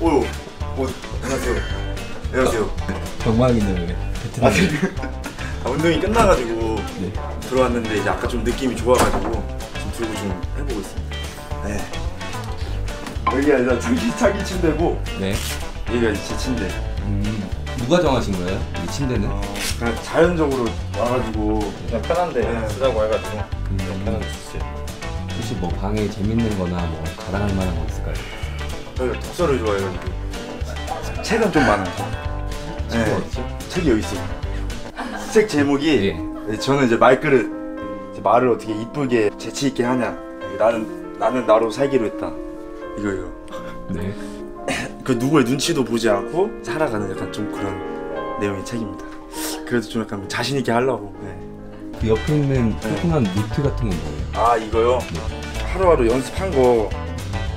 오, 오, 안녕하세요. 안녕하세요. 경망이네 왜? 아, 베트남. 지금 아, 운동이 끝나가지고 네. 들어왔는데 이제 아까 좀 느낌이 좋아가지고 좀 들고 좀 해보고 있습니다. 네. 여기가 일단 자기 자기 침대고 네. 여기가 이제 제 침대. 음, 누가 정하신 거예요? 이 침대는? 어, 그냥 자연적으로 와가지고 그냥 편한데 네. 쓰자고 해가지고 음, 편한데 쓰지. 혹시 뭐 방에 재밌는 거나 뭐 자랑할 만한 거 있을까요? 저희가 독서를 좋아해가지고 책은 좀 많아요. 네. 어디죠? 책이 여기 있어요. 책 제목이 예. 네, 저는 이제 말그릇 말을 어떻게 이쁘게 재치 있게 하냐. 나는 나는 나로 살기로 했다. 이거 이거. 네. 그 누구의 눈치도 보지 않고 살아가는 약간 좀 그런 내용의 책입니다. 그래도 좀 약간 자신 있게 하려고. 네. 그 옆에 있는 소중한 노트 같은 건 뭐예요? 아 이거요. 네. 하루하루 연습한 거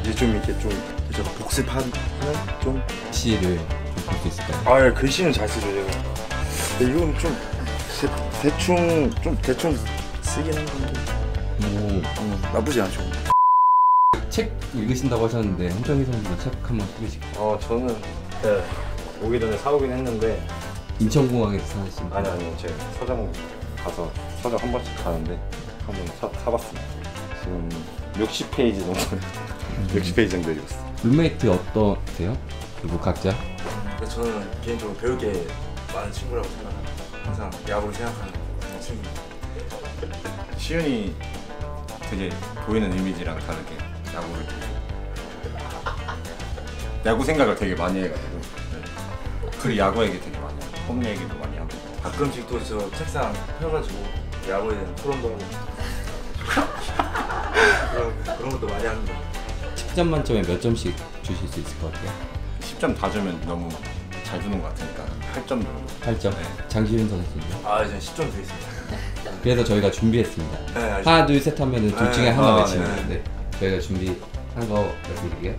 이제 좀 이렇게 좀 제가 복습하는 좀. 글씨를 좀 볼 수 있을까요? 아 예, 글씨는 잘 쓰죠 제가. 근데 이건 좀 대, 대충 좀 대충 쓰긴 한 건데 뭐, 어, 나쁘지 않죠. 책 읽으신다고 하셨는데 홍정희 선수도 책 한번 소개시켜. 어 저는 네, 오기 전에 사오긴 했는데 인천공항에서 사신. 아니 아니 제 서점 가서 서점 한 번씩 가는데 한번 사, 사봤습니다. 지금 60페이지 정도 60페이지 정도 읽었어. 룸메이트 어떠세요? 그리고 각자? 근데 저는 개인적으로 배울 게 많은 친구라고 생각합니다. 항상 야구를 생각하는 그런 친구입니다. 시윤이 되게 보이는 이미지랑 다르게 야구를 야구 생각을 되게 많이 해가지고 네. 그리고 야구 얘기 되게 많이 하고 홈 얘기도 많이 하고 가끔씩 또 저 책상 펴가지고 야구에 대한 토론도 하고 그런, 그런 것도 많이 합니다. 10점 만점에 몇 점씩 주실 수 있을 것 같아요? 10점 다 주면 너무 잘 주는 것 같으니까 8점 정도 8점? 네. 장시윤 선수는요? 아 이제 10점 드리겠습니다. 그래서 저희가 준비했습니다. 네. 하나 둘 셋 하면 은 둘 중에 네, 하나 아, 외치면 네. 돼. 저희가 준비한 거 말씀드릴게요.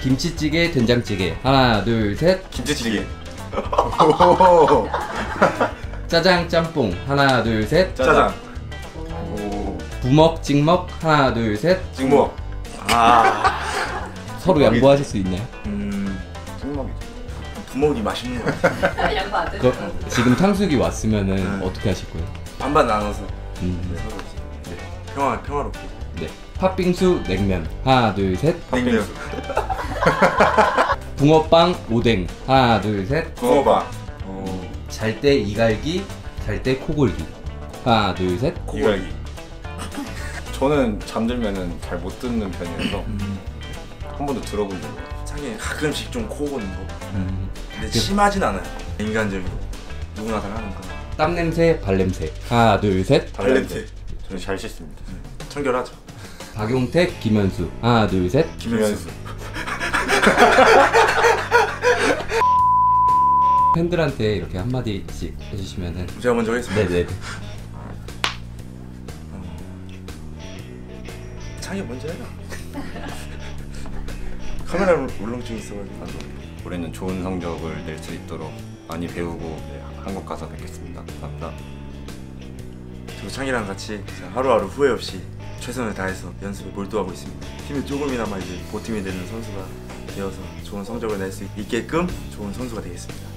김치찌개, 된장찌개. 하나 둘 셋. 김치찌개 짜장, 짬뽕. 하나 둘 셋. 짜장 오. 부먹, 찍먹. 하나 둘 셋. 찍먹 아. 서로 양보하실 수 있나요? 음. 찍먹이죠 부먹이 맛있는 것 같아요. 양보 안 그, 되죠. 지금 탕수육이 왔으면은 네. 어떻게 하실 거예요? 반반 나눠서 음. 네, 서로 이제 네, 평화 평화롭게. 네. 팥빙수, 냉면. 하나 둘 셋. 냉면. 붕어빵, 오뎅. 하나 둘 셋. 붕어빵 잘 때 이갈기, 잘 때 코골기. 하나 둘 셋. 이갈기 저는 잠들면은 잘 못 듣는 편이어서 음. 한 번도 들어본 적이 없어요 창에 가끔씩 좀 코 고는 거. 음. 근데 심하진 않아요. 인간적으로 누구나 다 하는 거. 땀 냄새, 발 냄새. 하나 둘 셋. 발렌트. 저는 잘 씻습니다 청결하죠. 박용택, 김현수. 하나 둘 셋. 김현수. 팬들한테 이렇게 한마디씩 해주시면은. 제가 먼저 하겠습니다. 네네. 창이 먼저 해라. 카메라 울렁증 있어가지고. 올해는 좋은 성적을 낼 수 있도록 많이 배우고 네, 한국 가서 뵙겠습니다 감사합니다 저 창이랑 같이 하루하루 후회 없이 최선을 다해서 연습에 몰두하고 있습니다. 팀이 조금이나마 이제 보탬이 되는 선수가 되어서 좋은 성적을 낼 수 있게끔 좋은 선수가 되겠습니다.